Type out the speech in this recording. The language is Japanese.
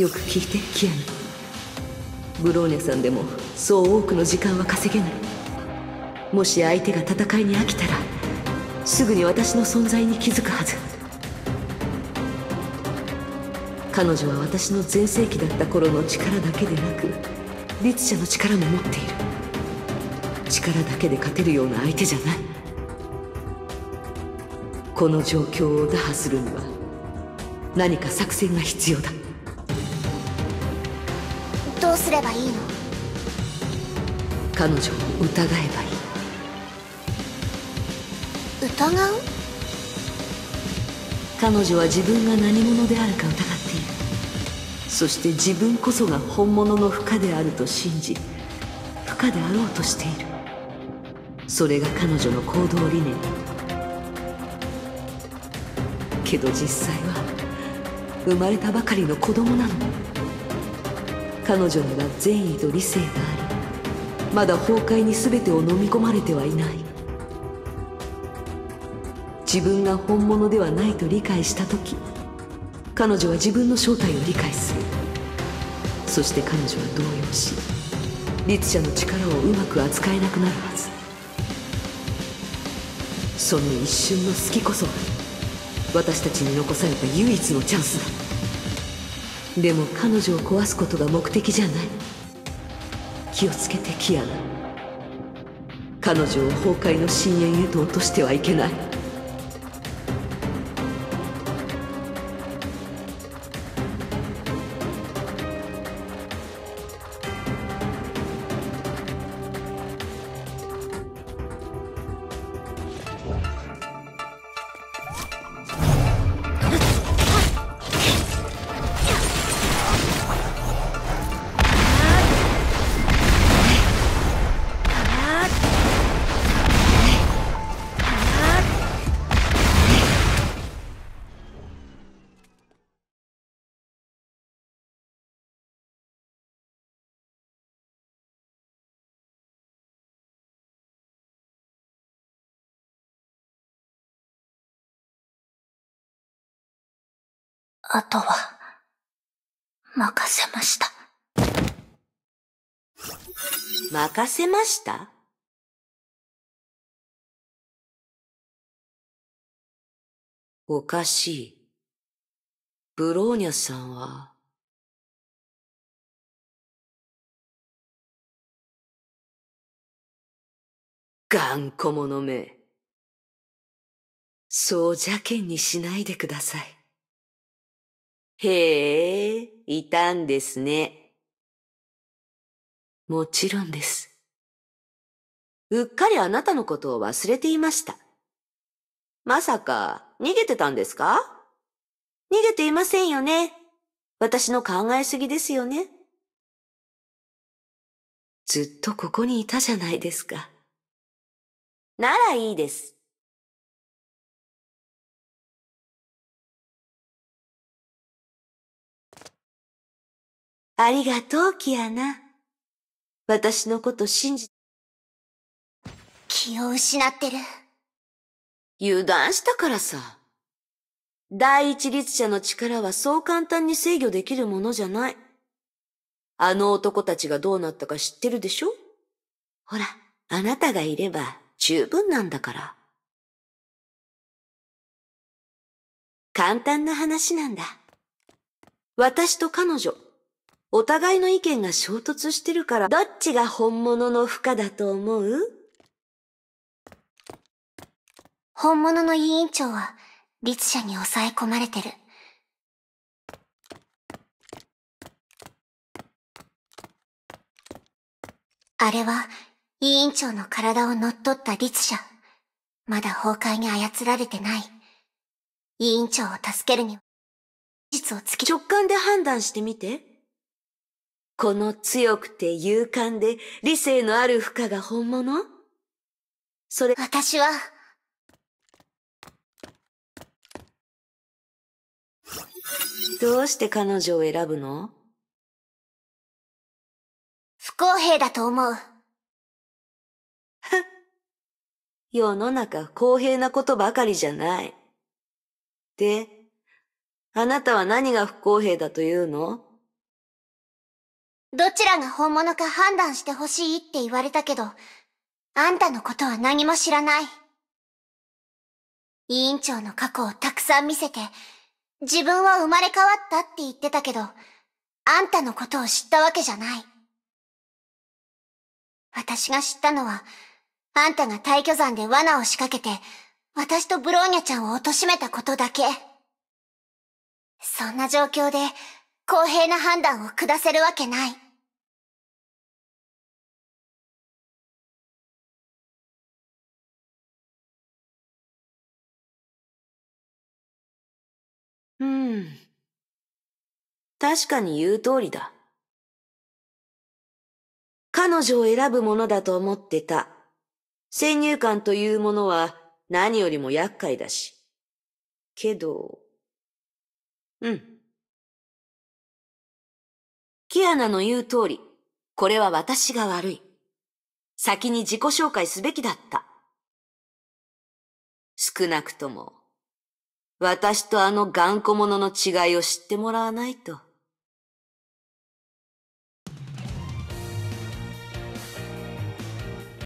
よく聞いてキアヌブローニャさんでもそう多くの時間は稼げない。もし相手が戦いに飽きたらすぐに私の存在に気づくはず。彼女は私の全盛期だった頃の力だけでなく律者の力も持っている。力だけで勝てるような相手じゃない。この状況を打破するには何か作戦が必要だ。どうすればいいの？彼女を疑えばいい。疑う？彼女は自分が何者であるか疑っている。そして自分こそが本物の不可であると信じ不可であろうとしている。それが彼女の行動理念。けど実際は生まれたばかりの子供なの彼女には善意と理性がありまだ崩壊に全てを飲み込まれてはいない。自分が本物ではないと理解した時彼女は自分の正体を理解する。そして彼女は動揺し律者の力をうまく扱えなくなるはず。その一瞬の隙こそが私たちに残された唯一のチャンスだ。でも彼女を壊すことが目的じゃない。気をつけてキアナ。彼女を崩壊の深淵へと落としてはいけない。あとは、任せました。任せました？おかしい。ブローニャさんは、頑固者め。そう邪険にしないでください。へえ、いたんですね。もちろんです。うっかりあなたのことを忘れていました。まさか、逃げてたんですか？逃げていませんよね。私の考えすぎですよね。ずっとここにいたじゃないですか。ならいいです。ありがとう、キアナ。私のこと信じ、気を失ってる。油断したからさ。第一律者の力はそう簡単に制御できるものじゃない。あの男たちがどうなったか知ってるでしょ？ほら、あなたがいれば十分なんだから。簡単な話なんだ。私と彼女、お互いの意見が衝突してるから、どっちが本物の負荷だと思う？本物の委員長は、律者に抑え込まれてる。あれは、委員長の体を乗っ取った律者。まだ崩壊に操られてない。委員長を助けるには、実を突き、直感で判断してみて。この強くて勇敢で理性のある負荷が本物？それ、私は、どうして彼女を選ぶの？不公平だと思う。世の中公平なことばかりじゃない。で、あなたは何が不公平だというの？どちらが本物か判断してほしいって言われたけど、あんたのことは何も知らない。委員長の過去をたくさん見せて、自分は生まれ変わったって言ってたけど、あんたのことを知ったわけじゃない。私が知ったのは、あんたが退去山で罠を仕掛けて、私とブローニャちゃんを貶めたことだけ。そんな状況で、公平な判断を下せるわけない。うん。確かに言う通りだ。彼女を選ぶものだと思ってた。先入観というものは何よりも厄介だし。けど、うん。キアナの言う通り、これは私が悪い。先に自己紹介すべきだった。少なくとも、私とあの頑固者の違いを知ってもらわないと。